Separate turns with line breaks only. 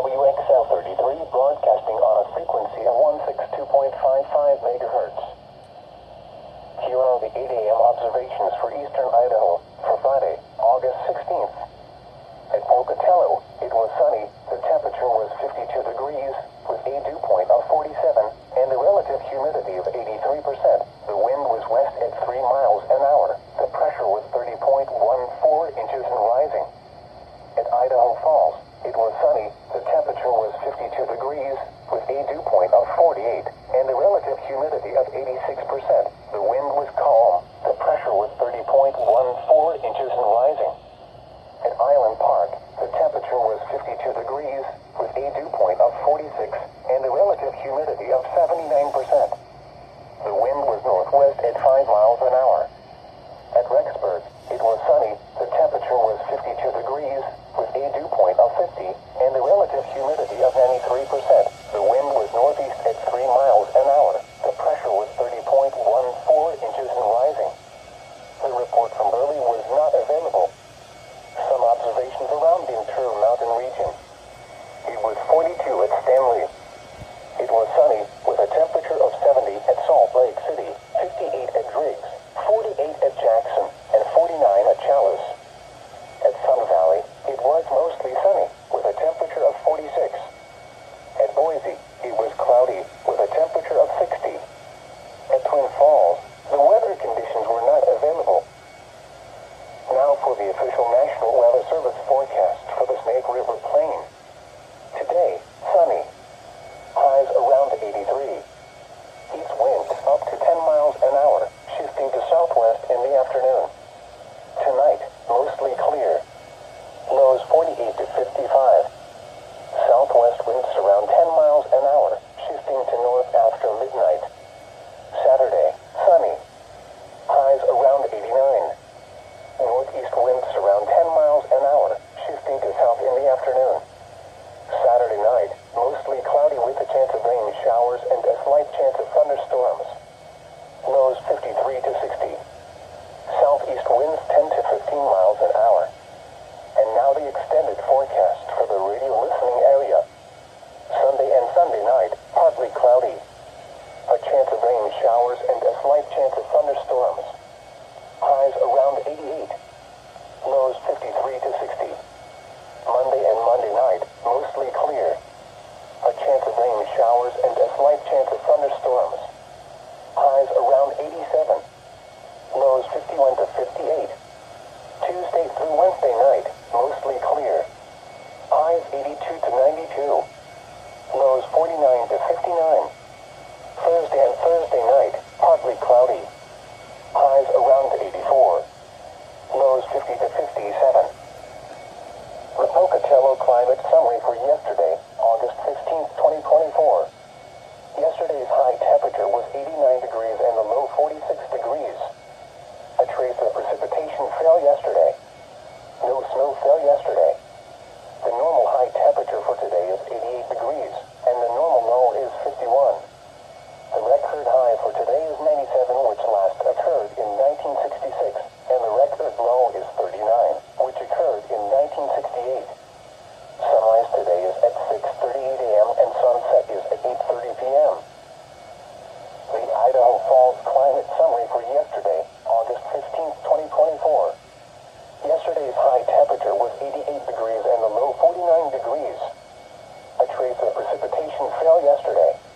WXL-33 broadcasting on a frequency of 162.55 megahertz. Here are the 8 a.m. observations for eastern Idaho for Friday, August 16th. At Pocatello, it was sunny, the temperature was 52 degrees, with a dew point of 47, and a relative humidity of 83%. The wind was west at 3 miles an hour. The pressure was 30.14 inches and rising. At Idaho Falls, it was sunny, the temperature was 52 degrees, with a dew point of 48, and a relative humidity of 86%. The wind was calm, the pressure was 30.14 inches and rising. At Island Park, the temperature was 52 degrees, with a dew point of 46, and a relative humidity of 79%. The wind was northwest at 5 miles an hour. At Rexburg, it was sunny, the temperature was 52 degrees, with a dew point of 50, and a relative humidity of 93%. The wind was northeast at 3 miles an hour. The pressure was 30.14 inches and rising. The report from Burley was not available. Some observations around the Ventura Mountain region. It was 42 at Stanley. It was sunny, with a temperature of 70 at Salt Lake City, 58 at Driggs, 48 at Jackson, and 49 at Challis. At Sun Valley, it was mostly sunny, with a temperature of 46. At Boise, it was cloudy, with a temperature of 60. At Twin Falls, the weather conditions were not available. Now for the official National Weather Service forecast for the Snake River Plain. Today, sunny. Highs around 83. East winds up to 10 miles an hour, shifting to southwest in the afternoon. Tonight, mostly clear. Lows 48 to 55. Southwest winds around 10 miles an hour, shifting to north after midnight. Saturday, sunny. Highs around 89. Northeast winds around 10 miles an hour, shifting to south in the afternoon. Saturday night, mostly cloudy with a chance of rain showers and a slight chance of thunderstorms. Lows 53 to 60. Southeast winds 10 to 15 miles an hour. And now the extended forecast for the radio listening area. Sunday and Sunday night, partly cloudy. A chance of rain showers and a slight chance of thunderstorms. Highs around 88. Lows 53 to 60. Monday and Monday night, mostly clear. A chance of rain showers and a slight chance of thunderstorms. Highs around 87. Lows 51 to 58. Tuesday through Wednesday night, mostly clear. Highs 82 to 92. Lows 49 to 59. market summary for yesterday, August fifteenth, 2024. Yesterday's high temperature was 89. yesterday.